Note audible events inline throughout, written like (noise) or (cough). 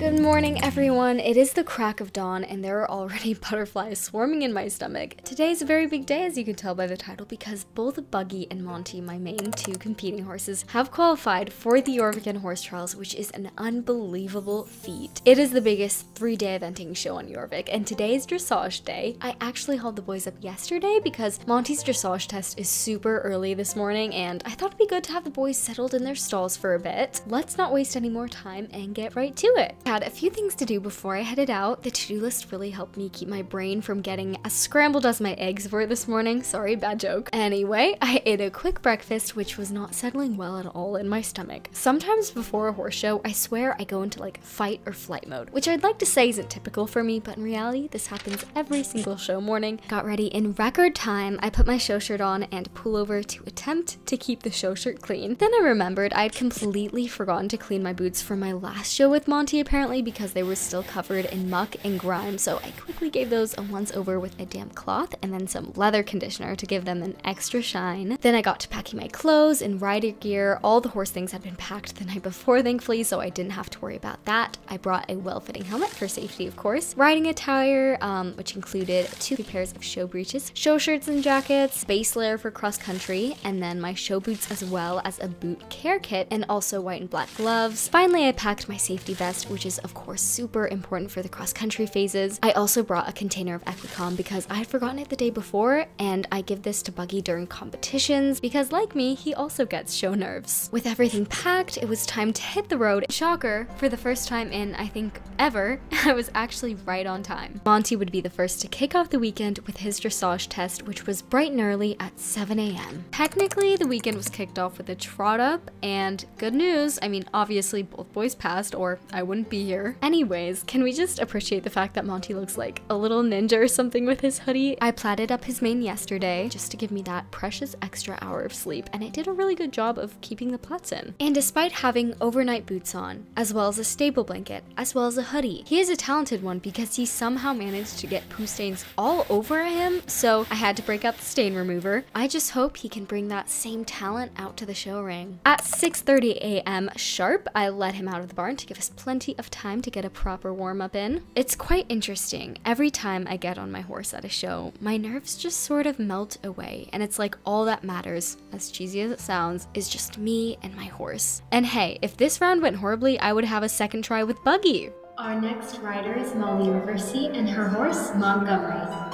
Good morning, everyone. It is the crack of dawn, and there are already (laughs) butterflies swarming in my stomach. Today is a very big day, as you can tell by the title, because both Buggy and Monty, my main two competing horses, have qualified for the Jorvik Horse Trials, which is an unbelievable feat. It is the biggest three-day eventing show on Jorvik, and today is dressage day. I actually hauled the boys up yesterday because Monty's dressage test is super early this morning, and I thought it'd be good to have the boys settled in their stalls for a bit. Let's not waste any more time and get right to it had a few things to do before I headed out. The to-do list really helped me keep my brain from getting as scrambled as my eggs were this morning. Sorry, bad joke. Anyway, (laughs) I ate a quick breakfast, which was not settling well at all in my stomach. Sometimes before a horse show, I swear I go into like fight or flight mode, which I'd like to say isn't typical for me, but in reality, this happens every single show morning. Got ready in record time. I put my show shirt on and pull over to attempt to keep the show shirt clean. Then I remembered I had completely forgotten to clean my boots from my last show with Monty apparently apparently because they were still covered in muck and grime, so I quickly gave those a once over with a damp cloth and then some leather conditioner to give them an extra shine. Then I got to packing my clothes and rider gear. All the horse things had been packed the (laughs) night before, thankfully, so I didn't have to worry about that. I brought a well-fitting helmet for safety, of course, riding attire, um, which included two pairs of show breeches, show shirts and jackets, base layer for cross country, and then my show boots as well as a boot care kit, and also white and black gloves. Finally, I packed my safety vest, which is is of course super important for the cross country phases. I also brought a container of Equicom because I had forgotten it the day before and I give this to Buggy during competitions because like me, he also gets show nerves. With everything packed, it was time to hit the road. Shocker, for the first time in I think ever, (laughs) I was actually right on time. Monty would be the first to kick off the weekend with his dressage test, which was bright and early at 7 a.m. Technically, the weekend was kicked off with a trot up, and good news, I mean, obviously both boys passed, or I wouldn't be here. Anyways, can we just appreciate the fact that Monty looks like a little ninja or something with his hoodie? I plaited up his mane yesterday just to give me that precious extra hour of sleep, and it did a really good job of keeping the plaits in. And despite having overnight boots on, as well as a stable blanket, as well as a hoodie, he is a talented one because he somehow managed to get poo stains all over him, so I had to break out the stain remover. I just hope he can bring that same talent out to the show ring. At 6.30 a.m. sharp, I let him out of the barn to give us plenty of time to get a proper warm up in. It's quite interesting. Every time I get on my horse at a show, my nerves just sort of melt away, and it's like all that matters, as cheesy as it sounds, is just me and my horse. And hey, if this round went horribly, I would have a second try with Buggy. Our next rider is Molly Riversea and her horse, Montgomery.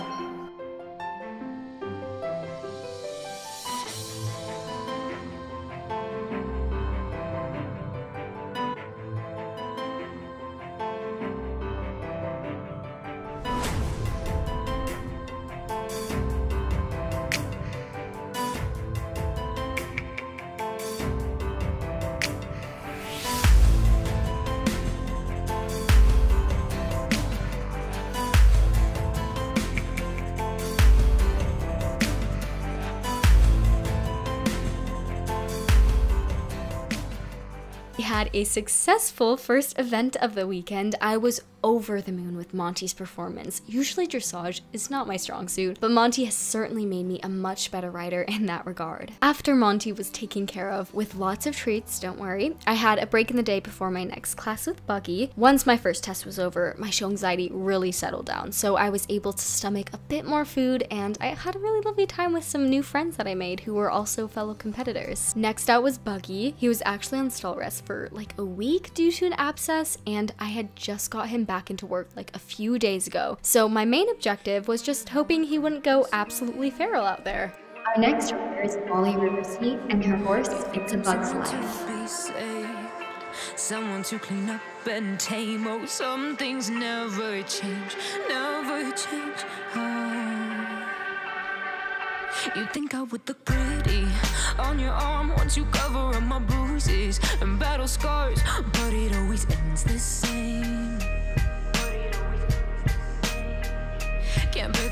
Had a successful first event of the weekend. I was over the moon with Monty's performance. Usually dressage is not my strong suit, but Monty has certainly made me a much better rider in that regard. After Monty was taken care of with lots of treats, don't worry, I had a break in the day before my next class with Buggy. Once my first test was over, my show anxiety really settled down, so I was able to stomach a bit more food and I had a really lovely time with some new friends that I made who were also fellow competitors. Next out was Buggy. He was actually on stall rest for like a week due to an abscess and I had just got him back back into work like a few days ago. So my main objective was just hoping he wouldn't go absolutely feral out there. Our next rider is Molly Riversea and her horse, It's a Bug's Life. Someone to clean up and tame. Oh, some things never change, never change. Oh. You think I would look pretty on your arm once you cover up my bruises and battle scars, but it always ends the same.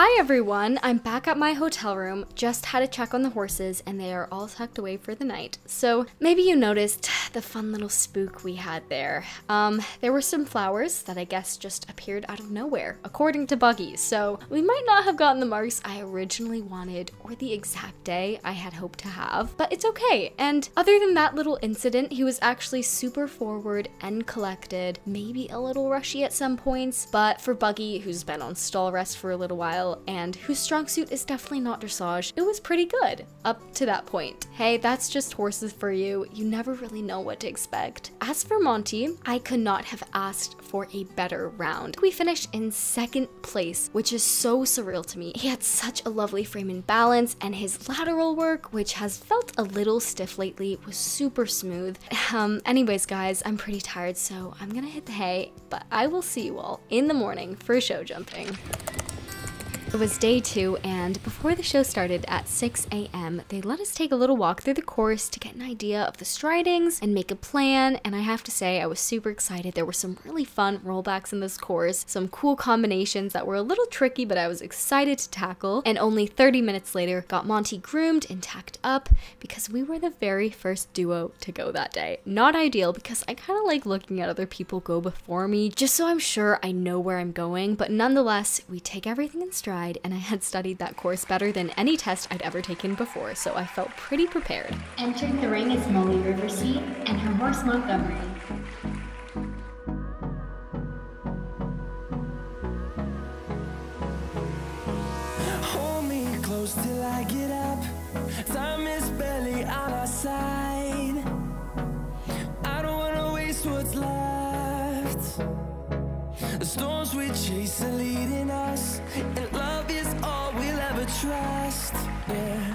Hi everyone, I'm back at my hotel room. Just had a check on the horses and they are all tucked away for the night. So maybe you noticed the fun little spook we had there. Um, there were some flowers that I guess just appeared out of nowhere, according to Buggy. So we might not have gotten the marks I originally wanted or the exact day I had hoped to have, but it's okay. And other than that little incident, he was actually super forward and collected, maybe a little rushy at some points, but for Buggy, who's been on stall rest for a little while, and whose strong suit is definitely not dressage, it was pretty good up to that point. Hey, that's just horses for you. You never really know what to expect. As for Monty, I could not have asked for a better round. We finished in second place, which is so surreal to me. He had such a lovely frame and balance, and his lateral work, which has felt a little stiff lately, was super smooth. Um, anyways, guys, I'm pretty tired, so I'm gonna hit the hay, but I will see you all in the morning for show jumping. It was day two, and before the show started at 6 a.m., they let us take a little walk through the course to get an idea of the stridings and make a plan. And I have to say, I was super excited. There were some really fun rollbacks in this course, some cool combinations that were a little tricky, but I was excited to tackle. And only 30 minutes later, got Monty groomed and tacked up because we were the very first duo to go that day. Not ideal because I kind of like looking at other people go before me, just so I'm sure I know where I'm going. But nonetheless, we take everything in stride and I had studied that course better than any test I'd ever taken before, so I felt pretty prepared. Entering the ring is Molly Riverseed and her horse Montgomery. Hold me close till I get up. Time is barely on our side. I don't wanna waste what's left. The storms we chase are leading us, trust. Yeah.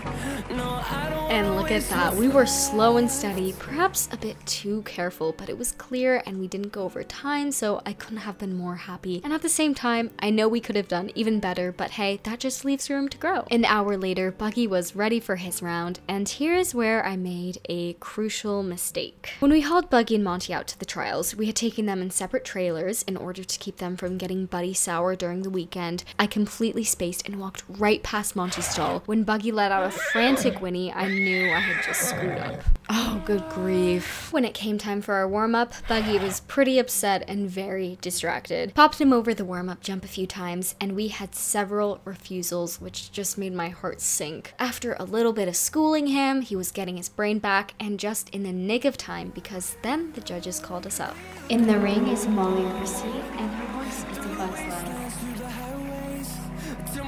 And look at that, we were slow and steady, perhaps a bit too careful, but it was clear and we didn't go over time, so I couldn't have been more happy. And at the same time, I know we could have done even better, but hey, that just leaves room to grow. An hour later, Buggy was ready for his round, and here's where I made a crucial mistake. When we hauled Buggy and Monty out to the trials, we had taken them in separate trailers in order to keep them from getting buddy sour during the weekend. I completely spaced and walked right past Monty's stall. When Buggy let out a frantic whinny, I knew I had just screwed up. Oh, good grief. When it came time for our warm up, Buggy was pretty upset and very distracted. Popped him over the warm up jump a few times, and we had several refusals, which just made my heart sink. After a little bit of schooling him, he was getting his brain back, and just in the nick of time because then the judges called us up. In the ring is Molly Riverseed and her horse is a Bugs Life.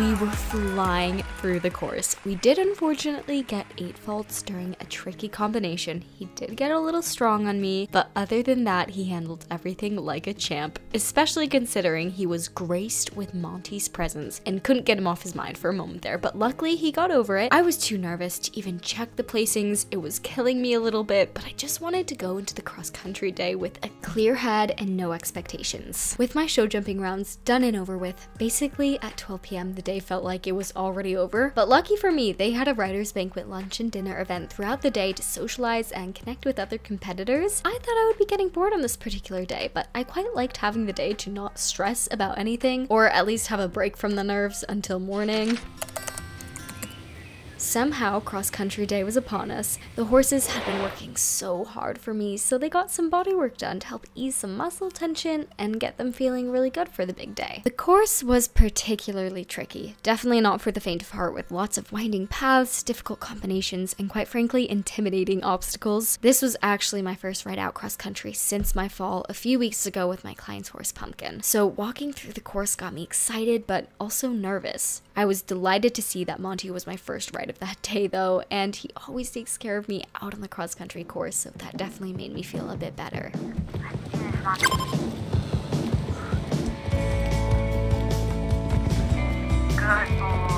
We were flying through the course. We did unfortunately get eight faults during a tricky combination. He did get a little strong on me, but other than that, he handled everything like a champ, especially considering he was graced with Monty's presence and couldn't get him off his mind for a moment there. But luckily, he got over it. I was too nervous to even check the placings. It was killing me a little bit, but I just wanted to go into the cross country day with a clear head and no expectations. With my show jumping rounds done and over with, basically at 12 p.m., the day felt like it was already over. But lucky for me, they had a writer's banquet lunch and dinner event throughout the day to socialize and connect with other competitors. I thought I would be getting bored on this particular day, but I quite liked having the day to not stress about anything, or at least have a break from the nerves until morning. Somehow, cross country day was upon us. The horses had been working so hard for me, so they got some body work done to help ease some muscle tension and get them feeling really good for the big day. The course was particularly tricky, definitely not for the faint of heart, with lots of winding paths, difficult combinations, and quite frankly, intimidating obstacles. This was actually my first ride out cross country since my fall a few weeks ago with my client's horse Pumpkin. So, walking through the course got me excited but also nervous. I was delighted to see that Monty was my first ride of that day, though, and he always takes care of me out on the cross country course, so that definitely made me feel a bit better. Good boy.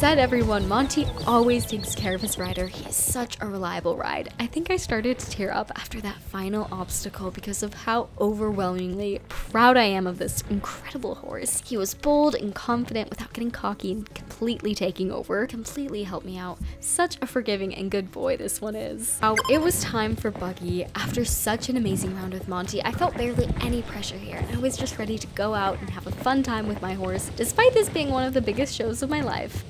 Said, everyone, Monty always takes care of his rider. He is such a reliable ride. I think I started to tear up after that final obstacle because of how overwhelmingly proud I am of this incredible horse. He was bold and confident without getting cocky and completely taking over. Completely helped me out. Such a forgiving and good boy this one is. Now, it was time for Buggy. After such an amazing round with Monty, I felt barely any pressure here. I was just ready to go out and have a fun time with my horse, despite this being one of the biggest shows of my life.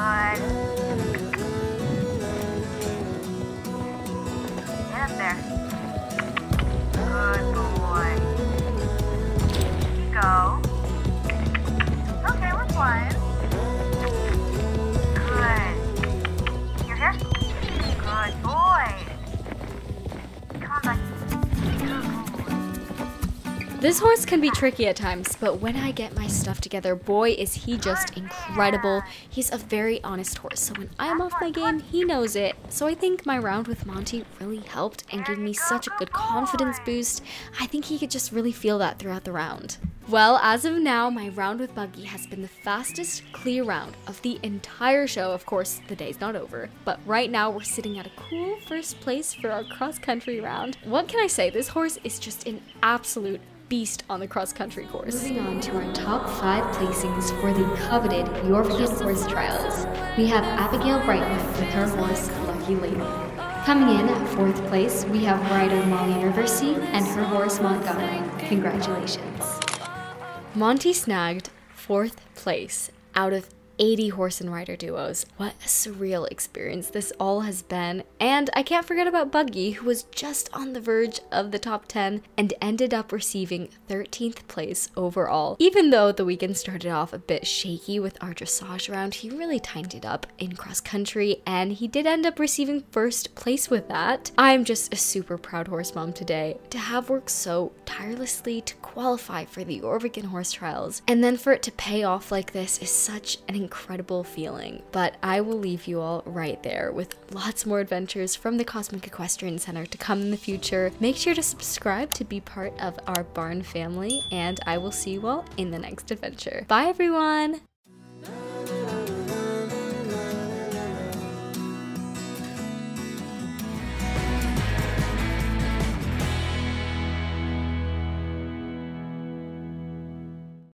Good. Get up there. This horse can be tricky at times, but when I get my stuff together, boy is he just incredible. He's a very honest horse, so when I'm off my game, he knows it. So I think my round with Monty really helped and gave me such a good confidence boost. I think he could just really feel that throughout the round. Well, as of now, my round with Buggy has been the fastest clear round of the entire show. Of course, the day's not over, but right now we're sitting at a cool first place for our cross country round. What can I say? This horse is just an absolute beast on the cross country course. Moving on to our top five placings for the coveted Jorvigan Horse Trials, we have Abigail Brightman with her horse Lucky Lady. Coming in at fourth place, we have rider Molly Universi and her horse Montgomery. Congratulations. Monty snagged fourth place out of 80 horse and rider duos. What a surreal experience this all has been. And I can't forget about Buggy, who was just on the verge of the top 10 and ended up receiving 13th place overall. Even though the weekend started off a bit shaky with our dressage round, he really tightened it up in cross country and he did end up receiving first place with that. I'm just a super proud horse mom today to have worked so tirelessly to qualify for the Jorvigan horse trials and then for it to pay off like this is such an incredible feeling. But I will leave you all right there with lots more adventures from the Cosmic Equestrian Center to come in the future. Make sure to subscribe to be part of our barn family, and I will see you all in the next adventure. Bye, everyone!